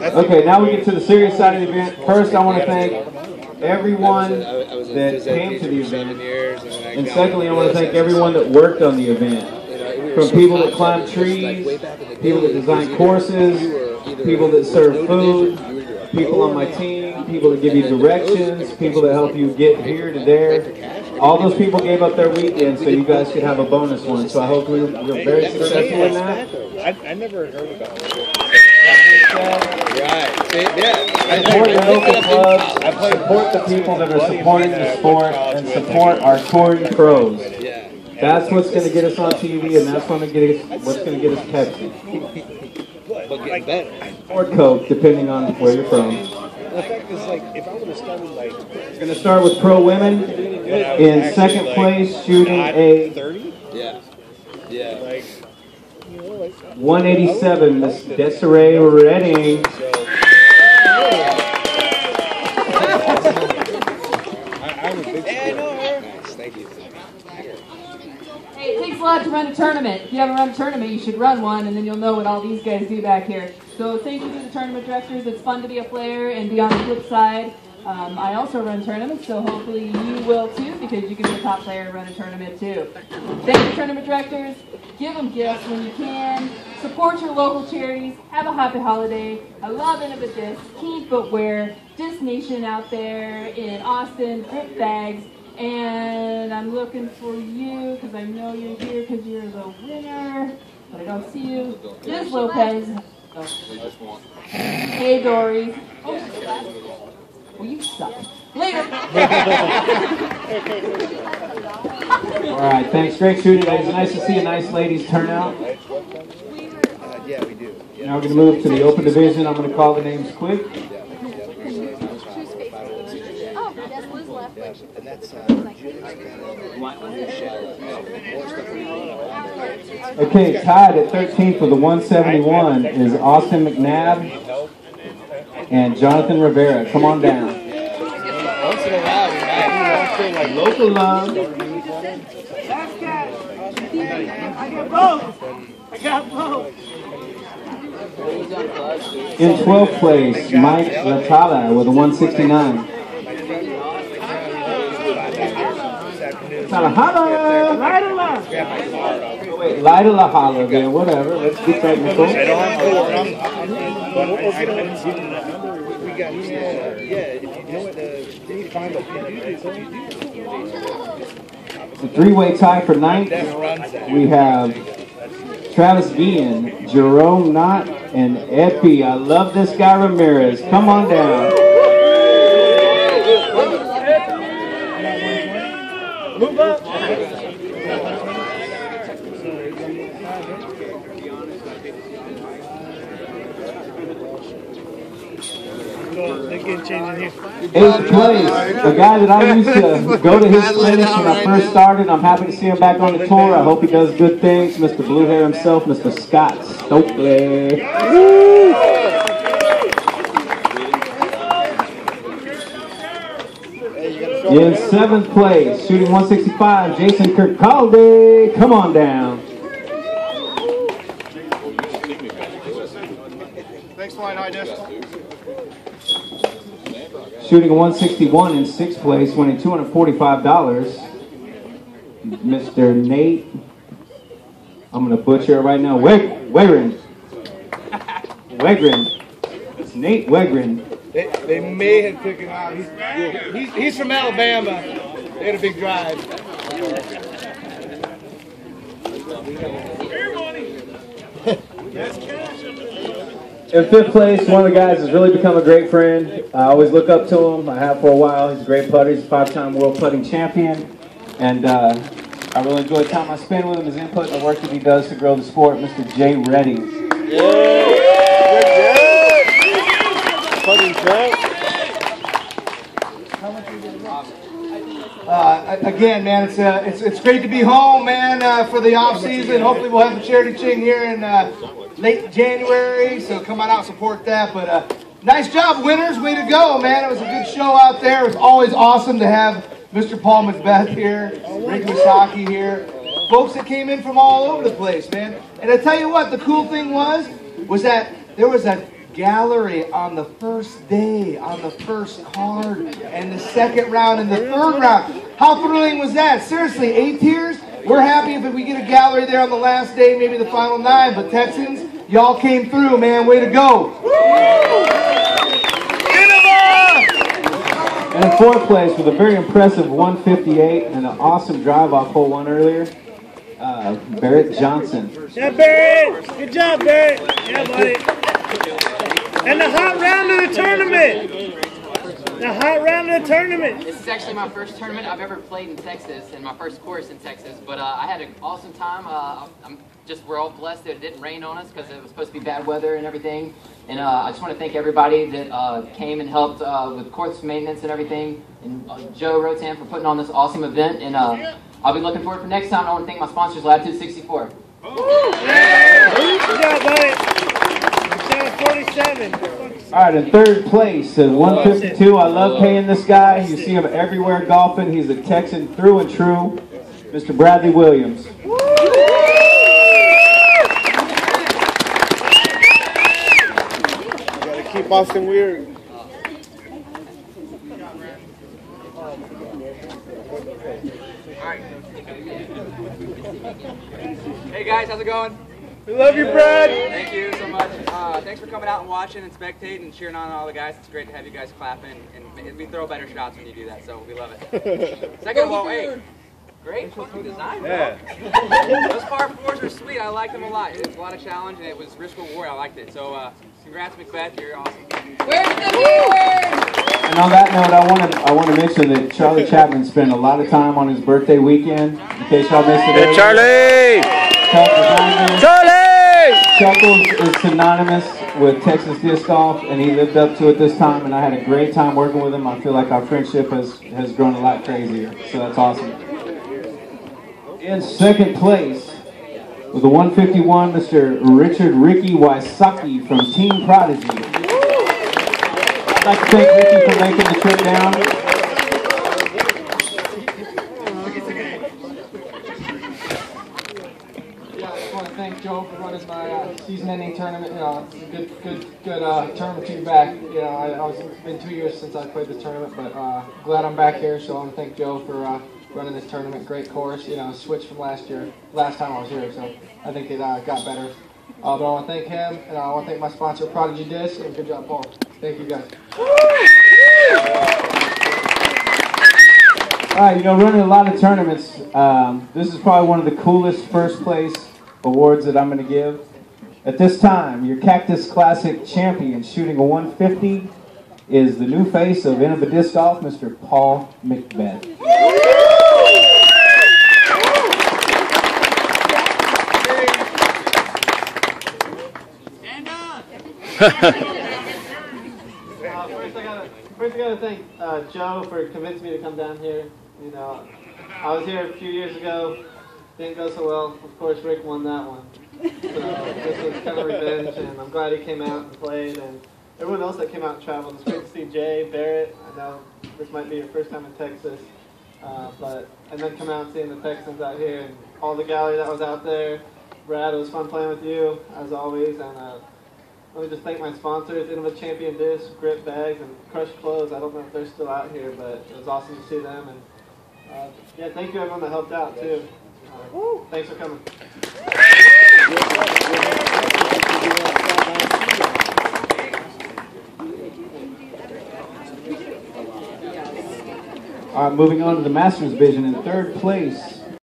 Okay, now we get to the serious side of the event. First, I want to thank everyone that came to the event. And secondly, I want to thank everyone that worked on the event. From people that climb trees, people that design courses, people that serve food, people on my team, people that give you directions, people that help you get here to there. All those people gave up their weekend so you guys could have a bonus one. So I hope we we're very successful in that. I, I never heard about it. Right. Yeah. Support your local clubs, support the people that are supporting the sport, and support our touring pros. That's what's going to get us on TV, and that's what's going to get us, Pepsi But better. or Coke, depending on where you're from. The fact is, like, if I would have started, like, going to start with pro women. In second place, shooting a 30, Yeah. Yeah. like, you know, like, 187, Miss Desiree Redding. Hey, takes a lot to run a tournament. If you haven't run a tournament, you should run one, and then you'll know what all these guys do back here. So thank you to the tournament directors. It's fun to be a player and be on the flip side. Um, I also run tournaments, so hopefully you will too, because you can be a top player and run a tournament too. Thank you, tournament directors. Give them gifts when you can. Support your local charities. Have a happy holiday. I love Innovative Disc, Keen Footwear, Disc Nation out there in Austin, Grip Bags. And I'm looking for you because I know you're here because you're the winner. But I don't see you. Liz Lopez. Oh. Hey, Dory. Oh, well, you suck. Later. All right, thanks. Great shooting, ladies. Nice to see a nice ladies turnout. Yeah, we do. Now we're going to move to the open division. I'm going to call the names quick. And that's Okay, tied at 13th with the 171 is Austin McNabb and Jonathan Rivera. Come on down. once in a while we might. Local love. In 12th place, Mike Latala with a 169. Talahala! Wait, Lida Lahala there, whatever. Let's be technical. I don't have to work. I'm, I'm, but I, I didn't give him that number. We got, yeah, yeah, if you know what the, find a three-way tie for ninth. We have Travis Vian, Jerome Knott, and Epi. I love this guy Ramirez. Come on down. Move up. So they getting changed in here. Eighth place, the guy that I used to go to his clinics when I first started. I'm happy to see him back on the tour. I hope he does good things. Mr. Blue Hair himself, Mr. Scott Stokely. In seventh place, shooting 165, Jason Kirkcalde. Come on down. Thanks, Flying High Disc. Shooting a 161 in sixth place, winning $245. Mr. Nate, I'm going to butcher it right now. Weg- Wegrin. Wegrin. It's Nate Wegrin. They, they may have took him out. He's, he's, he's from Alabama. They had a big drive. In fifth place, one of the guys has really become a great friend. I always look up to him. I have for a while. He's a great putter. He's a five-time world putting champion. And uh, I really enjoy the time I spend with him, his input, and the work that he does to grow the sport. Mr. Jay Reading. Uh, again, man, it's, uh, it's it's great to be home, man, uh, for the off season. Hopefully, we'll have the charity ching here in uh, late January. So come on out, support that. But uh, nice job, winners. Way to go, man. It was a good show out there. It was always awesome to have Mr. Paul McBeth here, Rick Wysocki here, folks that came in from all over the place, man. And I tell you what, the cool thing was, was that there was a gallery on the first day, on the first card, and the second round and the third round. How thrilling was that? Seriously, eight tiers? We're happy if we get a gallery there on the last day, maybe the final nine, but Texans, y'all came through, man. Way to go. And in fourth place with a very impressive 158 and an awesome drive off hole one earlier, uh, Barrett Johnson. Yeah, Barrett. Good job, Barrett. Yeah, buddy. And the hot round of the tournament. The hot round of the tournament. This is actually my first tournament I've ever played in Texas and my first course in Texas. But uh, I had an awesome time. Uh, I'm just we're all blessed that it didn't rain on us because it was supposed to be bad weather and everything. And uh, I just want to thank everybody that uh, came and helped uh, with course maintenance and everything. And uh, Joe Rotan for putting on this awesome event. And uh, I'll be looking forward for next time. I want to thank my sponsors, Latitude 64. Good job, buddy. Shot 47. All right, in third place at 152. I love paying this guy. You see him everywhere golfing. He's a Texan through and true. Mr. Bradley Williams. Gotta keep Austin weird. Hey guys, how's it going? We love you, Brad. Thank you so much. Uh, thanks for coming out and watching and spectating and cheering on all the guys. It's great to have you guys clapping and we throw better shots when you do that, so we love it. Second of all, hey, great fucking design, bro. Yeah. Those par fours are sweet. I like them a lot. It's a lot of challenge and it was risk reward. I liked it. So uh, congrats, McBeth. You're awesome. Where's the viewers? And on that note, I want to I want to mention that Charlie Chapman spent a lot of time on his birthday weekend. In case y'all missed it. Charlie! Charlie! Chuckles is synonymous with Texas disc golf, and he lived up to it this time. And I had a great time working with him. I feel like our friendship has has grown a lot crazier. So that's awesome. In second place with the 151, Mr. Richard Ricky Wysocki from Team Prodigy. I'd like to thank Ricky for making the trip down. Yeah, I just want to thank Joe for running my uh, season-ending tournament. You know, good, good, good uh, tournament to be back. You know, I, I was it's been two years since I played this tournament, but uh, glad I'm back here. So I want to thank Joe for uh, running this tournament. Great course. You know, switched from last year, last time I was here. So I think it uh, got better. Uh, but I want to thank him, and I want to thank my sponsor, Prodigy Disc, and good job, Paul. Thank you guys. All right, you know, running a lot of tournaments, um, this is probably one of the coolest first place awards that I'm going to give. At this time, your Cactus Classic champion shooting a 150 is the new face of Innova Disc Golf, Mr. Paul McBeth. Uh, first, I gotta first I gotta thank uh, Joe for convincing me to come down here. You know, I was here a few years ago, didn't go so well. Of course, Rick won that one. So this was kind of revenge, and I'm glad he came out and played, and everyone else that came out and traveled. It's great to see Jay Barrett. I know this might be your first time in Texas, uh, but and then come out and seeing the Texans out here and all the gallery that was out there. Brad, it was fun playing with you as always, and. Uh, let me just thank my sponsors, Innova Champion Disc, Grip Bags, and Crush Clothes. I don't know if they're still out here, but it was awesome to see them. And uh, yeah, thank you everyone that helped out too. Uh, thanks for coming. All right, moving on to the Masters Vision in third place